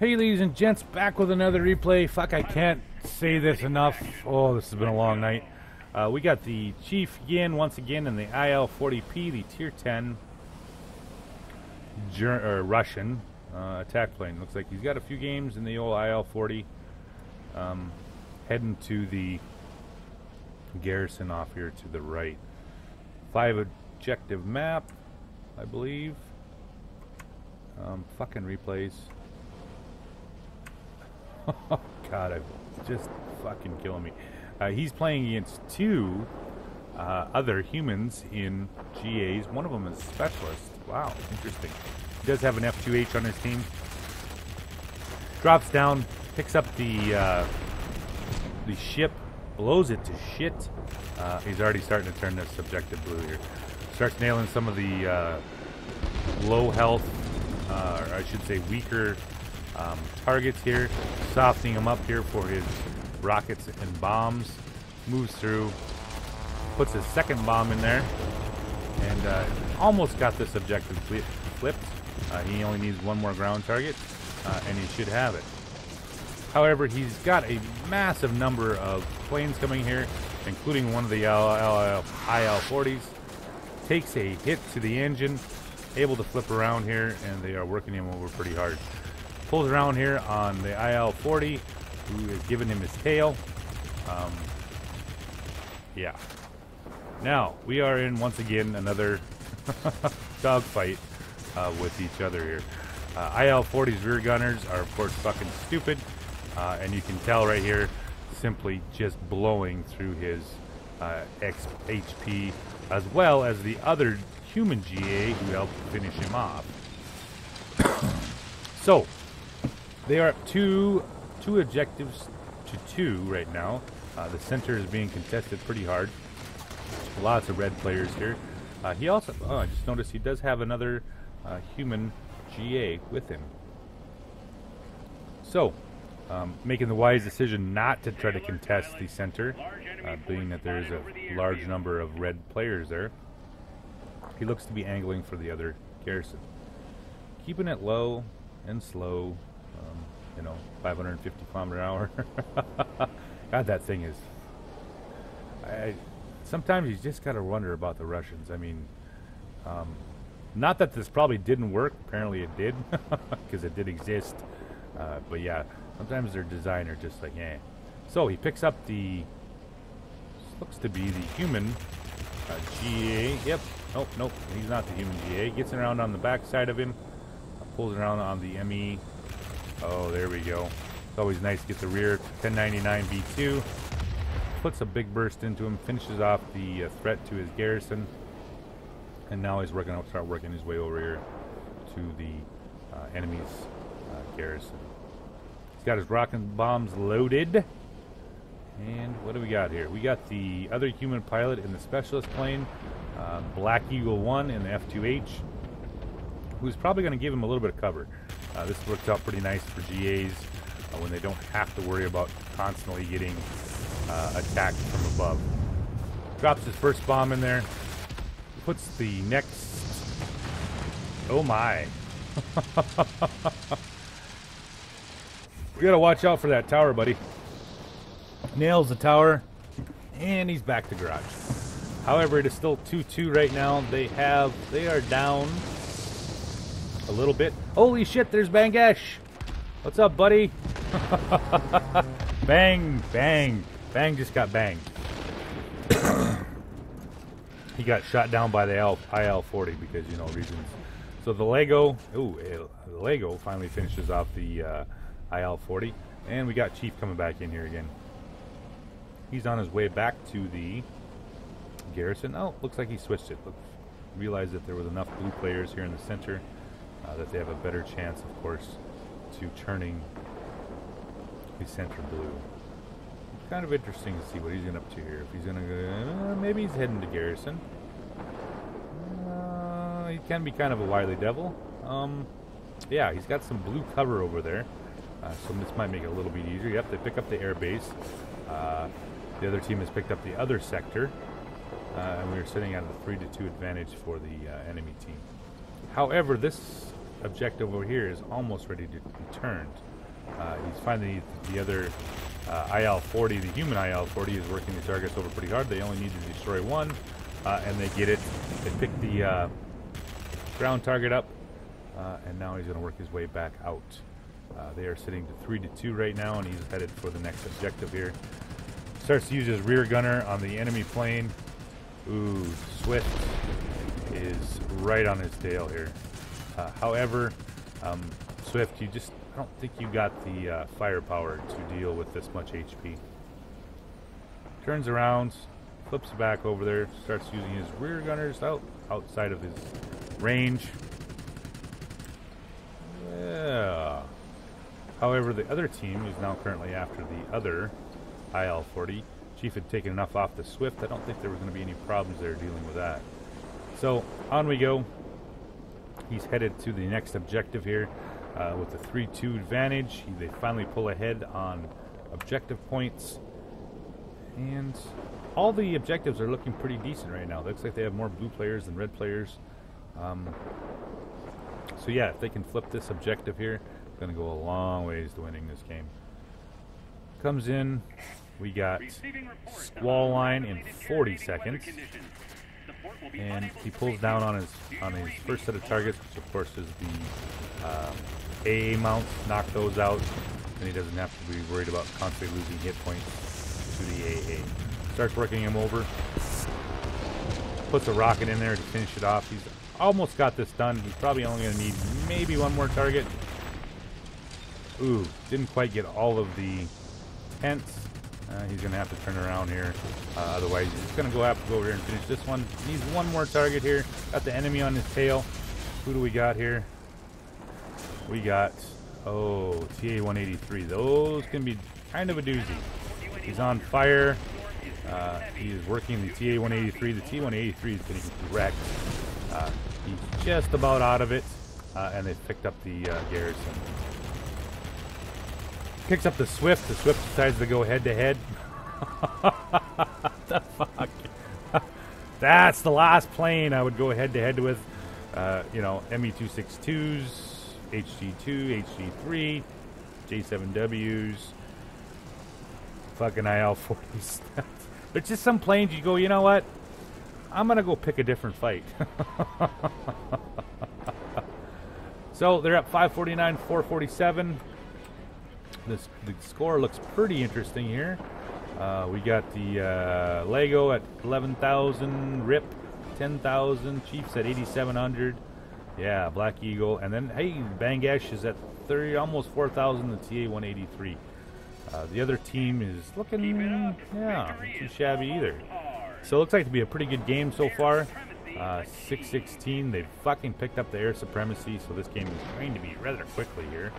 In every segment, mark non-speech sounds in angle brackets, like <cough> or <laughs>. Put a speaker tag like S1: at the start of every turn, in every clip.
S1: Hey, ladies and gents, back with another replay. Fuck, I can't say this enough. Oh, this has been a long night. Uh, we got the Cheef Yin once again in the IL-40P, the Tier 10 Ger- Russian uh, attack plane. Looks like he's got a few games in the old IL-40. Um, heading to the garrison off here to the right. Five objective map, I believe. Um, fucking replays. <laughs> God, I'm just fucking killing me. Uh, he's playing against two uh, other humans in GAs. One of them is a specialist. Wow, interesting. He does have an F2H on his team. Drops down, picks up the uh, the ship, blows it to shit. Uh, he's already starting to turn this subjective blue here. Starts nailing some of the uh, low health, uh, or I should say weaker um, targets here, softening him up here for his rockets and bombs. Moves through, puts his second bomb in there, and uh, almost got this objective fli- flipped. Uh, he only needs one more ground target, uh, and he should have it. However, he's got a massive number of planes coming here, including one of the IL-40s. Takes a hit to the engine, able to flip around here, and they are working him over pretty hard. Pulls around here on the IL-40, who is giving him his tail. Um, yeah. Now, we are in, once again, another <laughs> dogfight uh, with each other here. Uh, IL-40's rear gunners are, of course, fucking stupid. Uh, and you can tell right here, simply just blowing through his uh, X HP, as well as the other human GA who helped finish him off. <coughs> so, they are up two, two objectives to two right now. Uh, the center is being contested pretty hard. Lots of red players here. Uh, he also, oh, I just noticed he does have another uh, human GA with him. So, um, making the wise decision not to try to contest the center, uh, being that there is a large number of red players there. He looks to be angling for the other garrison. Keeping it low and slow, um, you know, 550 kilometer an hour. <laughs> God, that thing is. I, sometimes you just gotta wonder about the Russians. I mean, um, not that this probably didn't work. Apparently, it did <laughs> because it did exist. Uh, but yeah, sometimes their design are just like, eh. So he picks up the looks to be the human uh, GA. Yep. Nope, nope. He's not the human GA. Gets around on the back side of him. Pulls around on the ME. Oh, there we go. It's always nice to get the rear 1099 B2. Puts a big burst into him. Finishes off the uh, threat to his garrison. And now he's working out, start working his way over here to the uh, enemy's uh, garrison. He's got his rocket bombs loaded. And what do we got here? We got the other human pilot in the specialist plane, uh, Black Eagle 1 in the F2H, who's probably going to give him a little bit of cover. Uh, this works out pretty nice for GAs uh, when they don't have to worry about constantly getting uh, attacked from above. Drops his first bomb in there, puts the next. Oh my. <laughs> we gotta watch out for that tower, buddy. Nails the tower, and he's back to garage. However, it is still 2-2 right now. They have, they are down a little bit. Holy shit, there's Bangesh. What's up, buddy? <laughs> bang, bang. Bang just got banged. <coughs> he got shot down by the IL-40 because, you know, reasons. So the Lego, ooh, the Lego finally finishes off the uh, IL-40. And we got Cheef coming back in here again. He's on his way back to the garrison. Oh, looks like he switched it. Look, realized that there was enough blue players here in the center uh, that they have a better chance, of course, to turning the center blue. Kind of interesting to see what he's going up to here. If he's going to go, uh, maybe he's heading to garrison. Uh, he can be kind of a wily devil. Um, yeah, he's got some blue cover over there. Uh, so this might make it a little bit easier. Yep, they pick up the air base. Uh, the other team has picked up the other sector. Uh, and we are sitting at a 3 to 2 advantage for the enemy team. However, this objective over here is almost ready to be turned. Uh, he's finding the other uh, IL-40, the human IL-40, is working the targets over pretty hard. They only need to destroy one, uh, and they get it. They pick the uh, ground target up, uh, and now he's going to work his way back out. Uh, they are sitting to three to two right now, and he's headed for the next objective here. Starts to use his rear gunner on the enemy plane. Ooh, Swift is right on his tail here. Uh, however, um, Swift, you just I don't think you got the uh, firepower to deal with this much HP. Turns around, flips back over there, starts using his rear gunners out outside of his range. Yeah. However, the other team is now currently after the other IL-40. Cheef had taken enough off the Swift. I don't think there was going to be any problems there dealing with that. So on we go. He's headed to the next objective here uh, with a 3-2 advantage. He, they finally pull ahead on objective points. And all the objectives are looking pretty decent right now. Looks like they have more blue players than red players. Um, so yeah, if they can flip this objective here, it's going to go a long ways to winning this game. Comes in, we got squall line in 40 seconds and he pulls down on his on his first set of targets, which of course is the um, AA mounts. Knock those out, and he doesn't have to be worried about constantly losing hit points to the AA. Starts working him over. Puts a rocket in there to finish it off. He's almost got this done. He's probably only going to need maybe one more target. Ooh, didn't quite get all of the tents. Uh, he's going to have to turn around here. Uh, otherwise, he's going to go have to go over here and finish this one. Needs one more target here. Got the enemy on his tail. Who do we got here? We got, oh, TA-183. Those can be kind of a doozy. He's on fire. Uh, he is working the TA-183. The T-183 is getting wrecked. Uh, he's just about out of it. Uh, and they picked up the uh, garrison. Picks up the Swift. The Swift decides to go head to head. the fuck? <laughs> That's the last plane I would go head to head with. Uh, you know, ME262s, HG2, HG3, J7Ws, fucking IL-40s. <laughs> There's just some planes you go, you know what? I'm gonna go pick a different fight. <laughs> so they're at 549, 447. This the score looks pretty interesting here. Uh, we got the uh, Lego at 11,000, Rip 10,000, Cheefs at 8,700. Yeah, Black Eagle, and then hey, Bangesh is at 30, almost 4,000. The TA 183. Uh, the other team is looking, yeah, not too shabby either. So it looks like to be a pretty good game so far. Uh, 6-16, they've fucking picked up the air supremacy, so this game is going to be rather quickly here.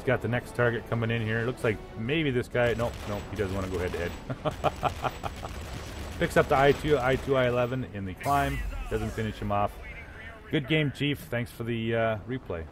S1: He's got the next target coming in here. Looks like maybe this guy. Nope, nope. He doesn't want to go head to head. <laughs> Picks up the I2, I2, I11 in the climb. Doesn't finish him off. Good game, Cheef. Thanks for the uh, replay.